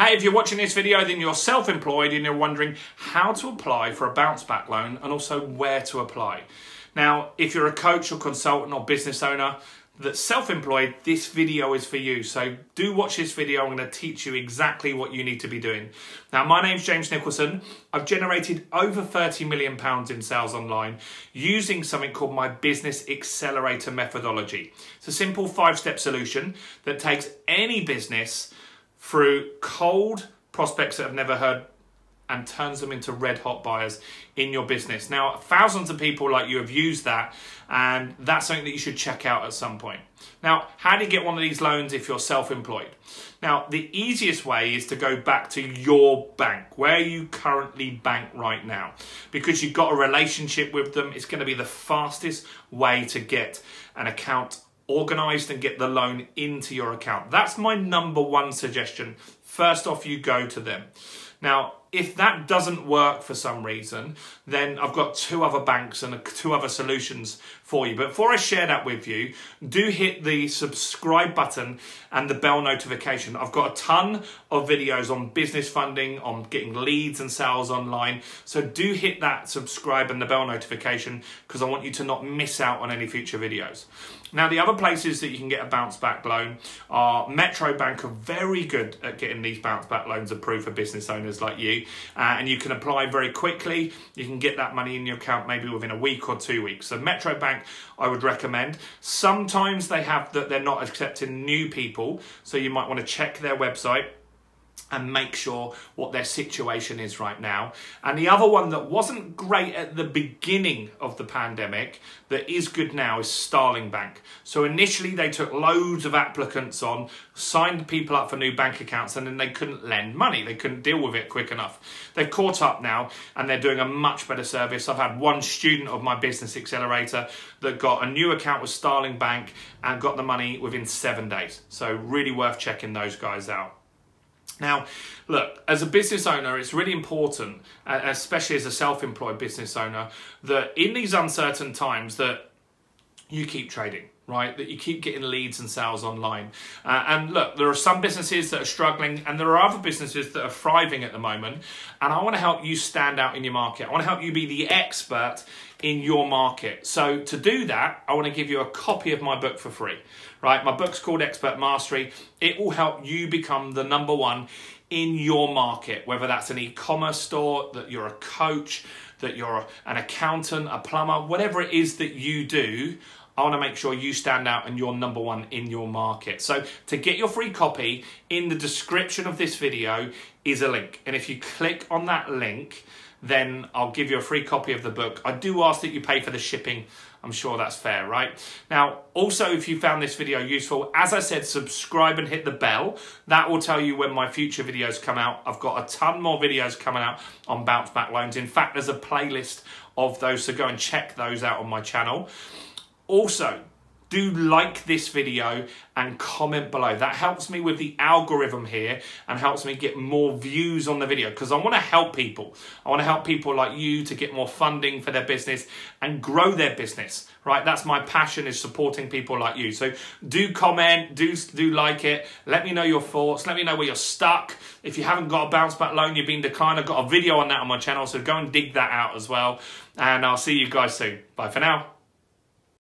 Hey, if you're watching this video, then you're self-employed and you're wondering how to apply for a bounce back loan and also where to apply. Now, if you're a coach or consultant or business owner that's self-employed, this video is for you. So do watch this video. I'm going to teach you exactly what you need to be doing. Now, my name's James Nicholson. I've generated over 30 million pounds in sales online using something called my business accelerator methodology. It's a simple five-step solution that takes any business through cold prospects that have never heard and turns them into red hot buyers in your business. Now, thousands of people like you have used that, and that's something that you should check out at some point. Now, how do you get one of these loans if you're self employed? Now, the easiest way is to go back to your bank, where you currently bank right now. Because you've got a relationship with them, it's going to be the fastest way to get an account organized and get the loan into your account. That's my number one suggestion. First off, you go to them. Now, if that doesn't work for some reason, then I've got two other banks and two other solutions for you. But before I share that with you, do hit the subscribe button and the bell notification. I've got a ton of videos on business funding, on getting leads and sales online. So do hit that subscribe and the bell notification because I want you to not miss out on any future videos. Now, the other places that you can get a bounce back loan are Metro Bank are very good at getting these bounce back loans approved for business owners like you uh, and you can apply very quickly. You can get that money in your account maybe within a week or two weeks. So Metro Bank, I would recommend. Sometimes they have that they're not accepting new people, so you might want to check their website and make sure what their situation is right now. And the other one that wasn't great at the beginning of the pandemic that is good now is Starling Bank. So initially they took loads of applicants on, signed people up for new bank accounts and then they couldn't lend money. They couldn't deal with it quick enough. They've caught up now and they're doing a much better service. I've had one student of my business accelerator that got a new account with Starling Bank and got the money within seven days. So really worth checking those guys out. Now, look, as a business owner, it's really important, uh, especially as a self-employed business owner, that in these uncertain times that you keep trading right? That you keep getting leads and sales online. Uh, and look, there are some businesses that are struggling and there are other businesses that are thriving at the moment. And I want to help you stand out in your market. I want to help you be the expert in your market. So to do that, I want to give you a copy of my book for free, right? My book's called Expert Mastery. It will help you become the number one in your market, whether that's an e-commerce store, that you're a coach, that you're an accountant, a plumber, whatever it is that you do, I want to make sure you stand out and you're number one in your market. So to get your free copy, in the description of this video is a link. And if you click on that link, then I'll give you a free copy of the book. I do ask that you pay for the shipping. I'm sure that's fair, right? Now, also, if you found this video useful, as I said, subscribe and hit the bell. That will tell you when my future videos come out. I've got a ton more videos coming out on bounce back loans. In fact, there's a playlist of those, so go and check those out on my channel. Also, do like this video and comment below. That helps me with the algorithm here and helps me get more views on the video because I want to help people. I want to help people like you to get more funding for their business and grow their business, right? That's my passion is supporting people like you. So do comment, do, do like it. Let me know your thoughts. Let me know where you're stuck. If you haven't got a bounce back loan, you've been declined. I've got a video on that on my channel, so go and dig that out as well. And I'll see you guys soon. Bye for now.